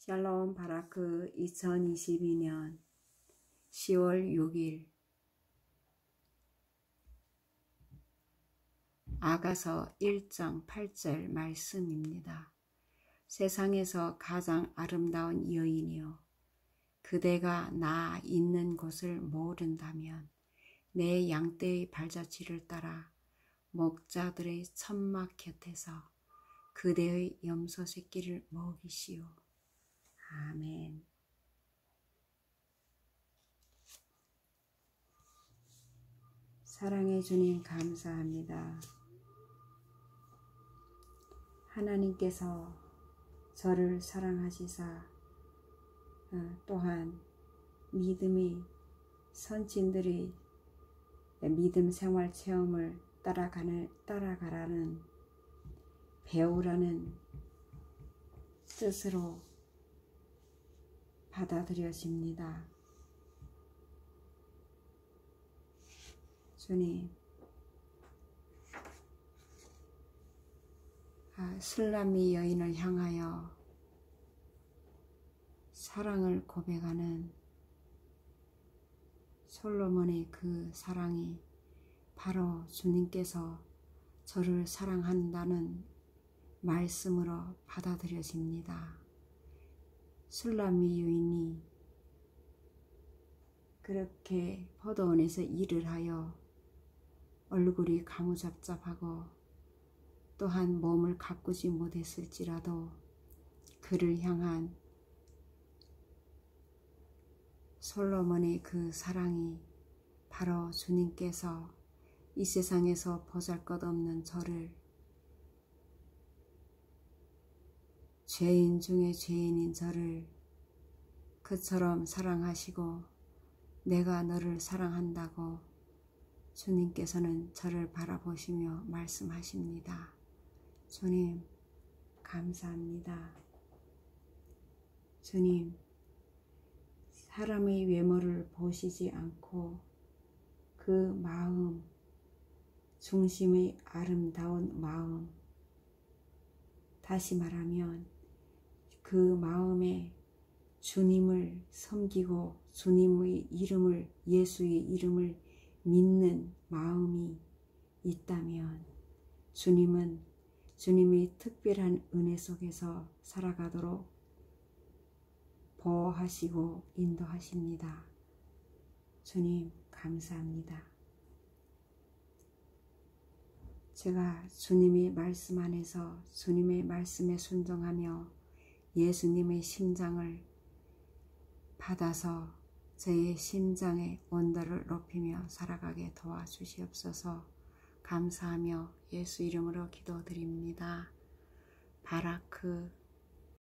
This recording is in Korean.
샬롬 바라크 2022년 10월 6일 아가서 1장 8절 말씀입니다. 세상에서 가장 아름다운 여인이요 그대가 나 있는 곳을 모른다면 내 양떼의 발자취를 따라 목자들의 천막 곁에서 그대의 염소 새끼를 먹이시오. 아멘. 사랑해 주님 감사합니다. 하나님께서 저를 사랑하시사 어, 또한 믿음이 선진들이 믿음 생활 체험을 따라가는, 따라가라는 배우라는 뜻으로 받아들여집니다. 주님, 아, 슬라미 여인을 향하여 사랑을 고백하는 솔로몬의 그 사랑이 바로 주님께서 저를 사랑한다는 말씀으로 받아들여집니다. 술람미 유인이 그렇게 포도원에서 일을 하여 얼굴이 가무잡잡하고 또한 몸을 가꾸지 못했을지라도 그를 향한 솔로몬의 그 사랑이 바로 주님께서 이 세상에서 보잘것없는 저를 죄인 중에 죄인인 저를 그처럼 사랑하시고 내가 너를 사랑한다고 주님께서는 저를 바라보시며 말씀하십니다. 주님, 감사합니다. 주님, 사람의 외모를 보시지 않고 그 마음, 중심의 아름다운 마음, 다시 말하면 그 마음에 주님을 섬기고 주님의 이름을 예수의 이름을 믿는 마음이 있다면 주님은 주님의 특별한 은혜 속에서 살아가도록 보호하시고 인도하십니다. 주님 감사합니다. 제가 주님의 말씀 안에서 주님의 말씀에 순종하며 예수님의 심장을 받아서 저의 심장의 온도를 높이며 살아가게 도와주시옵소서 감사하며 예수 이름으로 기도드립니다. 바라크